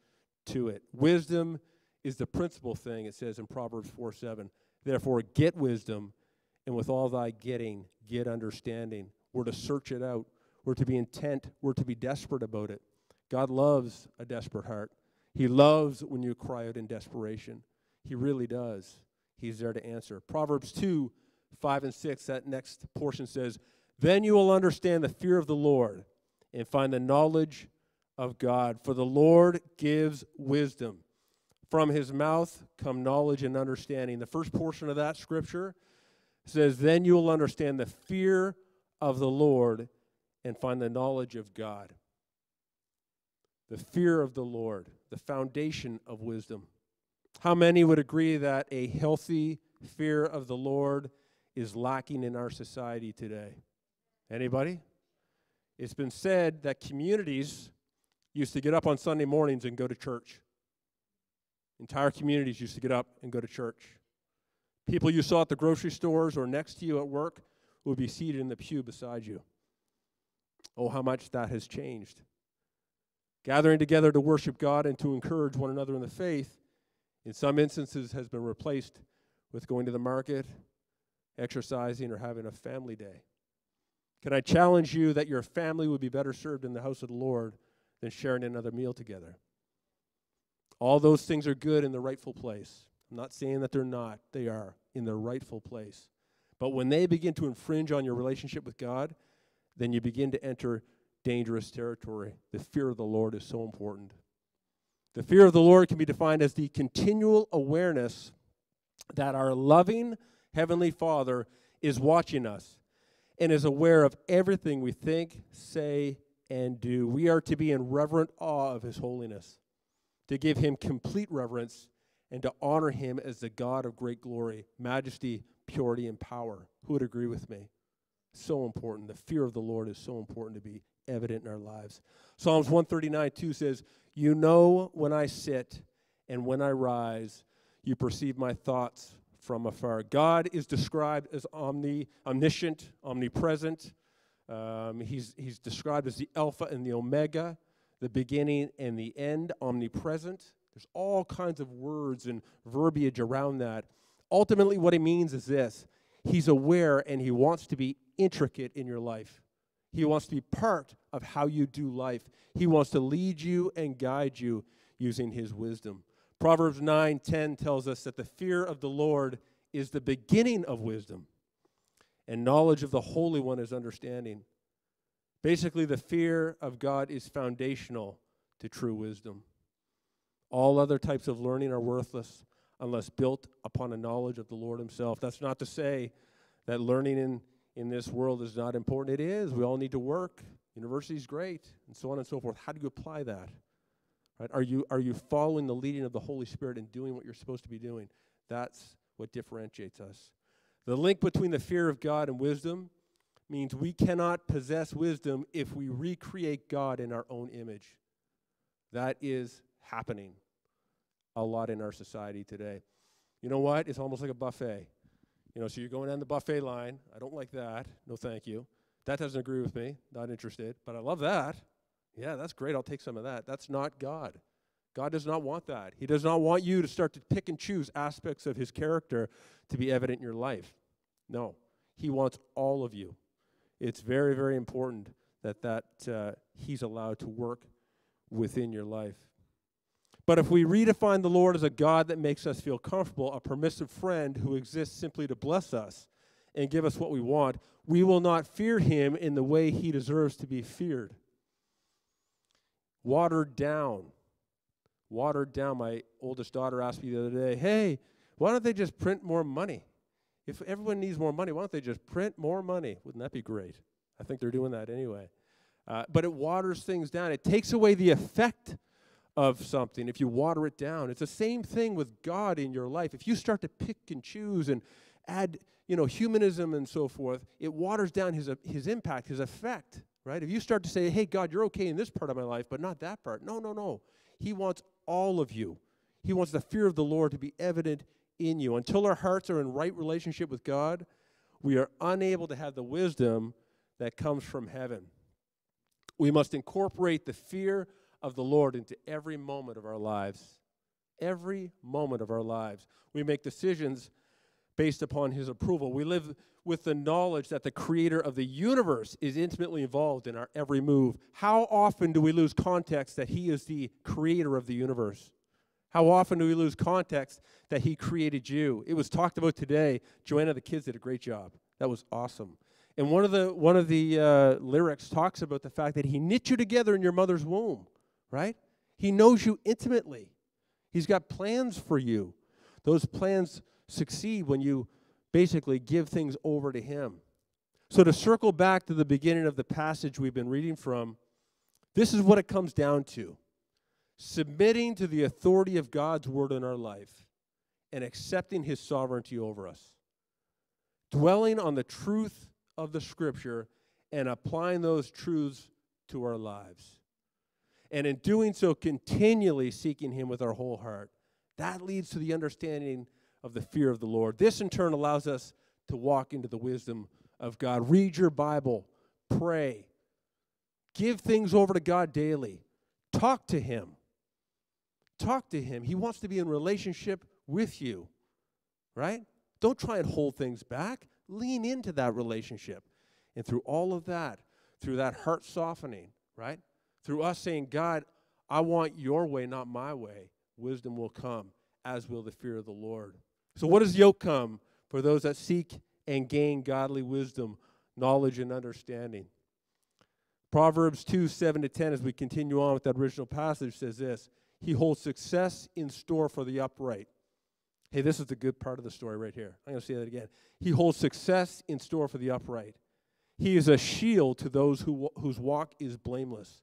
to it." Wisdom is the principal thing, it says in Proverbs 4:7. Therefore, get wisdom, and with all thy getting, get understanding. We're to search it out. We're to be intent. We're to be desperate about it. God loves a desperate heart. He loves when you cry out in desperation. He really does. He's there to answer. Proverbs 2 5 and 6, that next portion says, Then you will understand the fear of the Lord and find the knowledge of God. For the Lord gives wisdom. From his mouth come knowledge and understanding. The first portion of that scripture says, Then you will understand the fear of the Lord and find the knowledge of God. The fear of the Lord, the foundation of wisdom. How many would agree that a healthy fear of the Lord is lacking in our society today? Anybody? It's been said that communities used to get up on Sunday mornings and go to church. Entire communities used to get up and go to church. People you saw at the grocery stores or next to you at work would be seated in the pew beside you. Oh, how much that has changed. Gathering together to worship God and to encourage one another in the faith, in some instances, has been replaced with going to the market, exercising, or having a family day. Can I challenge you that your family would be better served in the house of the Lord than sharing another meal together? All those things are good in the rightful place. I'm not saying that they're not, they are in their rightful place. But when they begin to infringe on your relationship with God, then you begin to enter dangerous territory. The fear of the Lord is so important. The fear of the Lord can be defined as the continual awareness that our loving Heavenly Father is watching us and is aware of everything we think, say, and do. We are to be in reverent awe of His holiness to give him complete reverence and to honor him as the God of great glory, majesty, purity, and power. Who would agree with me? So important. The fear of the Lord is so important to be evident in our lives. Psalms 139 2 says, You know when I sit and when I rise, you perceive my thoughts from afar. God is described as omni, omniscient, omnipresent. Um, he's, he's described as the Alpha and the Omega the beginning and the end, omnipresent. There's all kinds of words and verbiage around that. Ultimately, what it means is this He's aware and He wants to be intricate in your life. He wants to be part of how you do life. He wants to lead you and guide you using His wisdom. Proverbs 9:10 tells us that the fear of the Lord is the beginning of wisdom, and knowledge of the Holy One is understanding. Basically, the fear of God is foundational to true wisdom. All other types of learning are worthless unless built upon a knowledge of the Lord Himself. That's not to say that learning in, in this world is not important. It is. We all need to work. University is great, and so on and so forth. How do you apply that? Right? Are you are you following the leading of the Holy Spirit and doing what you're supposed to be doing? That's what differentiates us. The link between the fear of God and wisdom means we cannot possess wisdom if we recreate God in our own image. That is happening a lot in our society today. You know what? It's almost like a buffet. You know, so you're going down the buffet line. I don't like that. No, thank you. That doesn't agree with me. Not interested. But I love that. Yeah, that's great. I'll take some of that. That's not God. God does not want that. He does not want you to start to pick and choose aspects of His character to be evident in your life. No, He wants all of you it's very, very important that that uh, He's allowed to work within your life. But if we redefine the Lord as a God that makes us feel comfortable, a permissive friend who exists simply to bless us and give us what we want, we will not fear him in the way he deserves to be feared. Watered down. Watered down. My oldest daughter asked me the other day, hey, why don't they just print more money? If everyone needs more money, why don't they just print more money? Wouldn't that be great? I think they're doing that anyway. Uh, but it waters things down. It takes away the effect of something if you water it down. It's the same thing with God in your life. If you start to pick and choose and add, you know, humanism and so forth, it waters down his, uh, his impact, his effect, right? If you start to say, hey, God, you're okay in this part of my life, but not that part. No, no, no. He wants all of you. He wants the fear of the Lord to be evident in you. Until our hearts are in right relationship with God, we are unable to have the wisdom that comes from heaven. We must incorporate the fear of the Lord into every moment of our lives. Every moment of our lives. We make decisions based upon His approval. We live with the knowledge that the Creator of the universe is intimately involved in our every move. How often do we lose context that He is the Creator of the universe? How often do we lose context that He created you? It was talked about today. Joanna, the kids did a great job. That was awesome. And one of the one of the uh, lyrics talks about the fact that He knit you together in your mother's womb, right? He knows you intimately. He's got plans for you. Those plans succeed when you basically give things over to Him. So, to circle back to the beginning of the passage we've been reading from, this is what it comes down to. submitting to the authority of God's word in our life and accepting his sovereignty over us, dwelling on the truth of the scripture and applying those truths to our lives. And in doing so, continually seeking him with our whole heart. That leads to the understanding of the fear of the Lord. This, in turn, allows us to walk into the wisdom of God. Read your Bible, pray, give things over to God daily, talk to Him. Talk to Him. He wants to be in relationship with you, right? Don't try and hold things back. Lean into that relationship. And through all of that, through that heart softening, right? Through us saying, God, I want your way, not my way, wisdom will come, as will the fear of the Lord. So, what does yoke come for those that seek and gain godly wisdom, knowledge, and understanding? Proverbs 2 7 to 10, as we continue on with that original passage, says this He holds success in store for the upright. Hey, this is the good part of the story right here. I'm going to say that again. He holds success in store for the upright. He is a shield to those who, whose walk is blameless,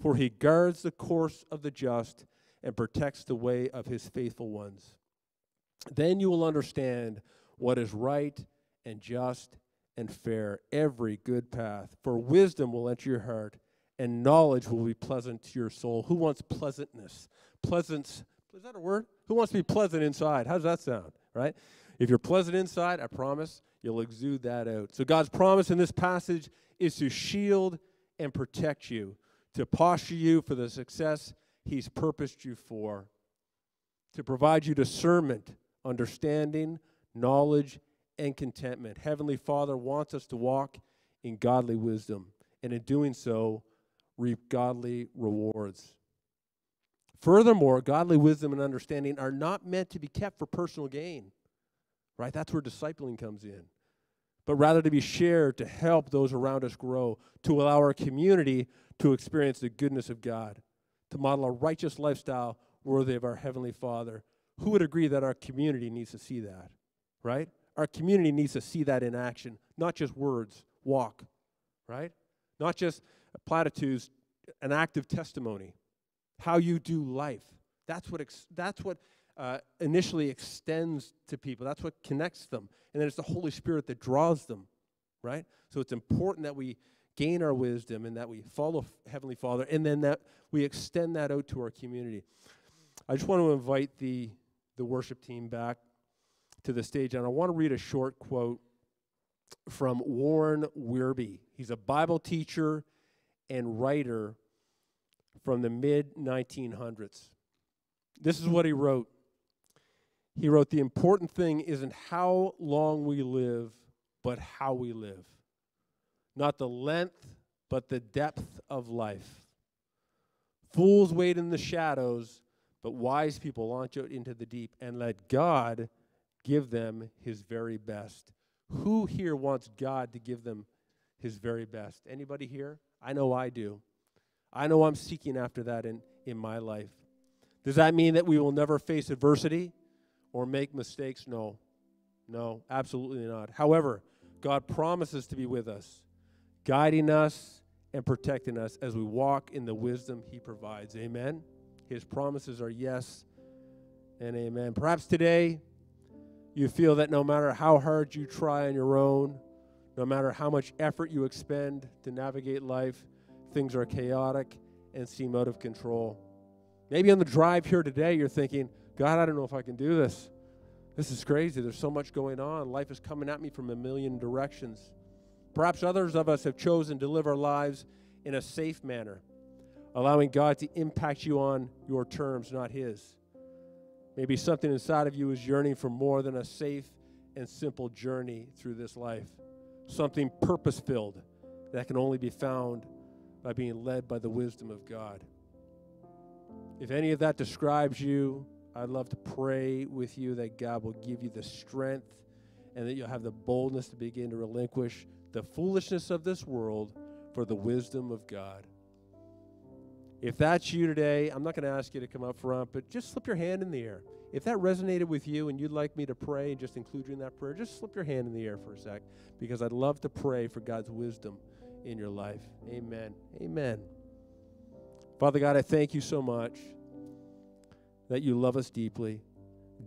for he guards the course of the just and protects the way of his faithful ones. Then you will understand what is right and just and fair, every good path. For wisdom will enter your heart, and knowledge will be pleasant to your soul. Who wants pleasantness? Pleasance, is that a word? Who wants to be pleasant inside? How does that sound, right? If you're pleasant inside, I promise you'll exude that out. So, God's promise in this passage is to shield and protect you, to posture you for the success He's purposed you for, to provide you discernment, understanding, knowledge, and contentment. Heavenly Father wants us to walk in godly wisdom, and in doing so, reap godly rewards. Furthermore, godly wisdom and understanding are not meant to be kept for personal gain, right? That's where discipling comes in. But rather to be shared to help those around us grow, to allow our community to experience the goodness of God, to model a righteous lifestyle worthy of our Heavenly Father. Who would agree that our community needs to see that, right? Our community needs to see that in action, not just words, walk, right? Not just platitudes, an active testimony how you do life. That's what, ex- that's what uh, initially extends to people. That's what connects them. And then it's the Holy Spirit that draws them, right? So it's important that we gain our wisdom and that we follow Heavenly Father and then that we extend that out to our community. I just want to invite the, the worship team back to the stage and I want to read a short quote from Warren Wiersbe. He's a Bible teacher and writer from the mid 1900s. This is what he wrote. He wrote, The important thing isn't how long we live, but how we live. Not the length, but the depth of life. Fools wait in the shadows, but wise people launch out into the deep and let God give them his very best. Who here wants God to give them his very best? Anybody here? I know I do. I know I'm seeking after that in, in my life. Does that mean that we will never face adversity or make mistakes? No. No, absolutely not. However, God promises to be with us, guiding us and protecting us as we walk in the wisdom He provides. Amen. His promises are yes and amen. Perhaps today you feel that no matter how hard you try on your own, no matter how much effort you expend to navigate life, things are chaotic and seem out of control. Maybe on the drive here today, you're thinking, God, I don't know if I can do this. This is crazy. There's so much going on. Life is coming at me from a million directions. Perhaps others of us have chosen to live our lives in a safe manner, allowing God to impact you on your terms, not His. Maybe something inside of you is yearning for more than a safe and simple journey through this life, something purpose filled that can only be found by being led by the wisdom of God. If any of that describes you, I'd love to pray with you that God will give you the strength and that you'll have the boldness to begin to relinquish the foolishness of this world for the wisdom of God. If that's you today, I'm not going to ask you to come up front, but just slip your hand in the air. If that resonated with you and you'd like me to pray and just include you in that prayer, just slip your hand in the air for a sec because I'd love to pray for God's wisdom in your life. Amen. Amen. Father God, I thank you so much that you love us deeply,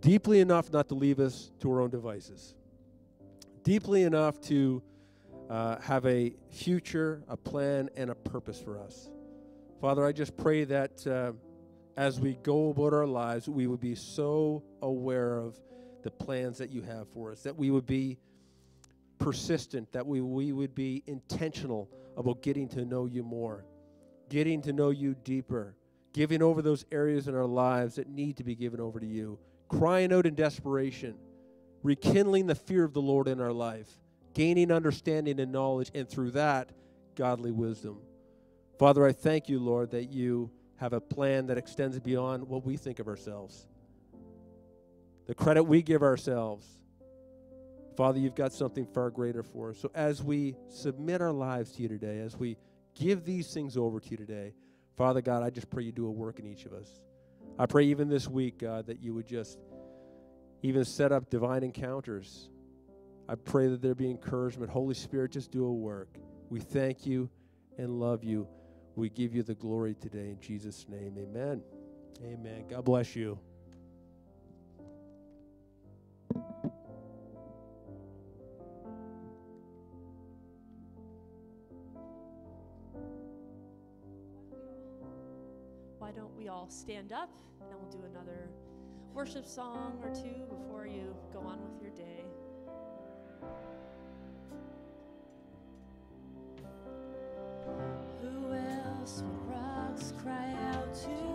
deeply enough not to leave us to our own devices, deeply enough to uh, have a future, a plan, and a purpose for us. Father, I just pray that uh, as we go about our lives, we would be so aware of the plans that you have for us, that we would be persistent, that we, we would be intentional about getting to know you more, getting to know you deeper, giving over those areas in our lives that need to be given over to you, crying out in desperation, rekindling the fear of the Lord in our life, gaining understanding and knowledge, and through that, godly wisdom. Father, I thank you, Lord, that you have a plan that extends beyond what we think of ourselves. The credit we give ourselves. Father, you've got something far greater for us. So as we submit our lives to you today, as we give these things over to you today, Father God, I just pray you do a work in each of us. I pray even this week, God, that you would just even set up divine encounters. I pray that there be encouragement. Holy Spirit, just do a work. We thank you and love you. We give you the glory today in Jesus' name. Amen. Amen. God bless you. Why don't we all stand up and we'll do another worship song or two before you go on with your day. Who else would rocks cry out to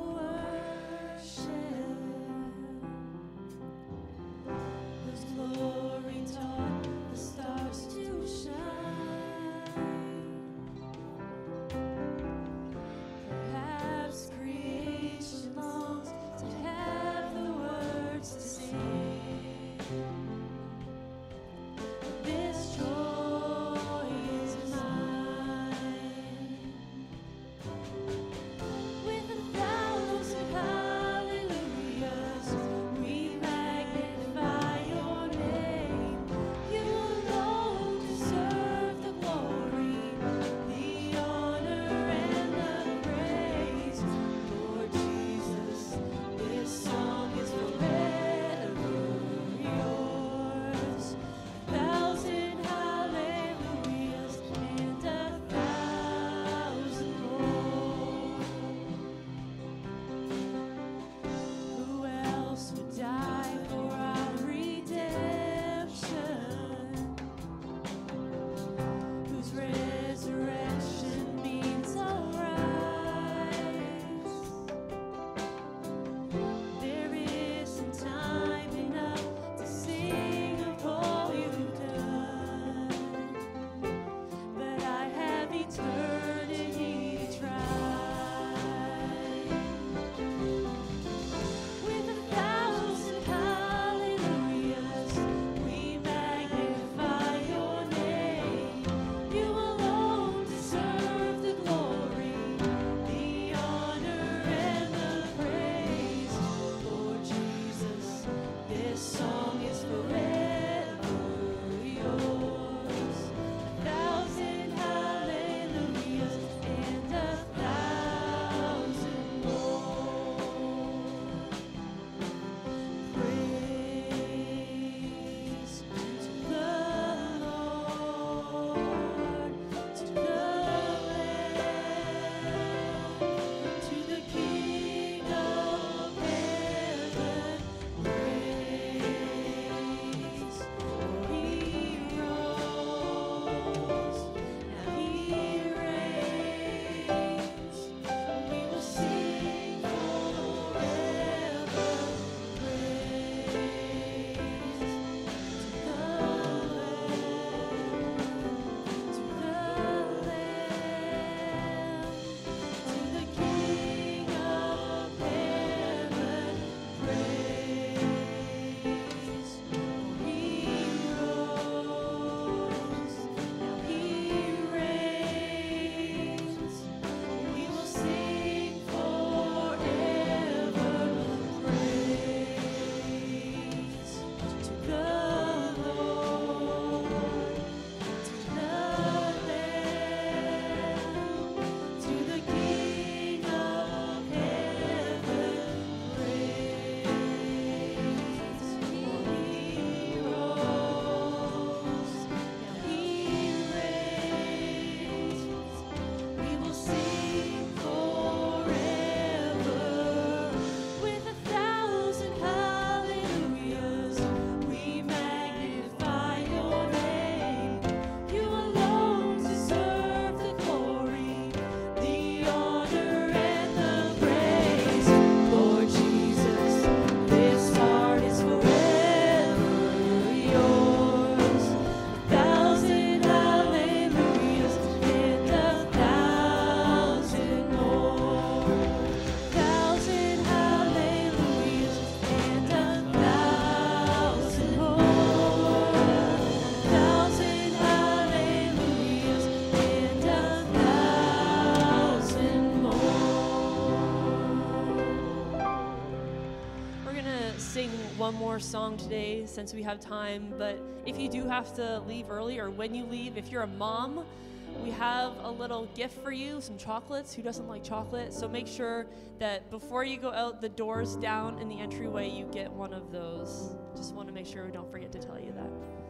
more song today since we have time. But if you do have to leave early or when you leave, if you're a mom, we have a little gift for you some chocolates. Who doesn't like chocolate? So make sure that before you go out the doors down in the entryway, you get one of those. Just want to make sure we don't forget to tell you that.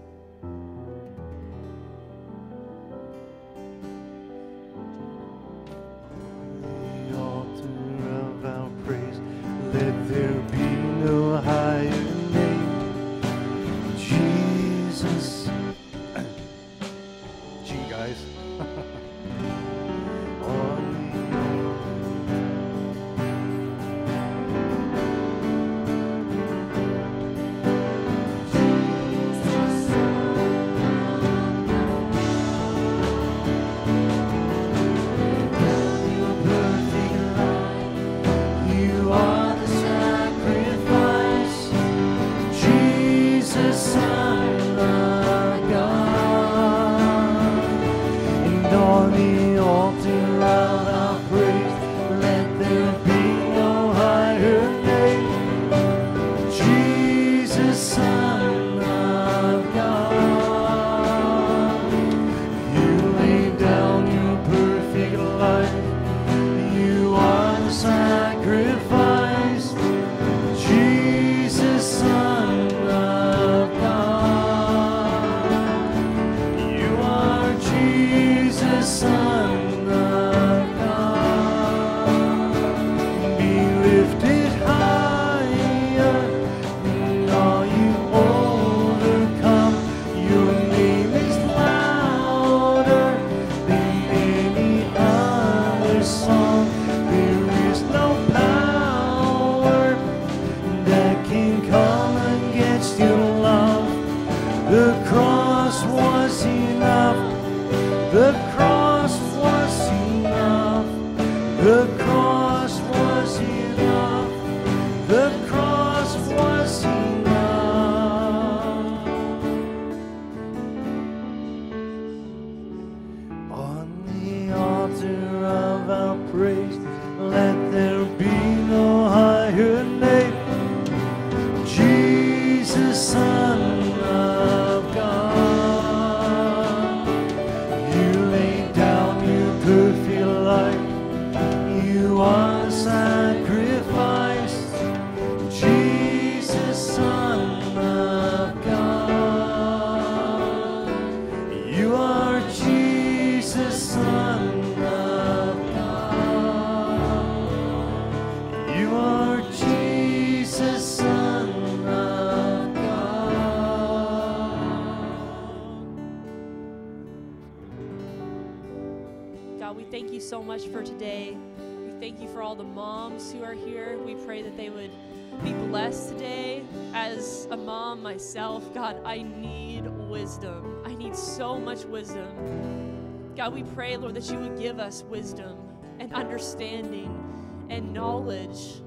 I need wisdom. I need so much wisdom. God, we pray, Lord, that you would give us wisdom and understanding and knowledge.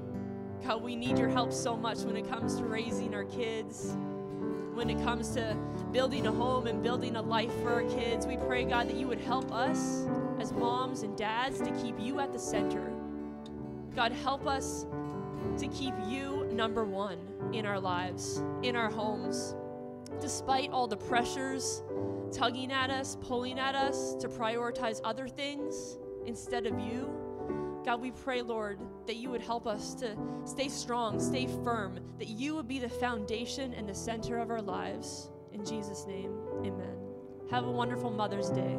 God, we need your help so much when it comes to raising our kids when it comes to building a home and building a life for our kids. We pray, God, that you would help us as moms and dads to keep you at the center. God, help us to keep you number one in our lives, in our homes. Despite all the pressures tugging at us, pulling at us to prioritize other things instead of you, God, we pray, Lord, that you would help us to stay strong, stay firm, that you would be the foundation and the center of our lives. In Jesus' name, amen. Have a wonderful Mother's Day.